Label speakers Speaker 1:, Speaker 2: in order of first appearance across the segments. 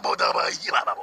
Speaker 1: ボダバイララボ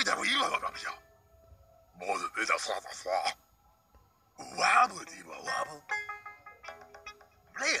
Speaker 1: 이러는 겁니 다. 모두 늦었 어. 와부디와 와 부. 그 래.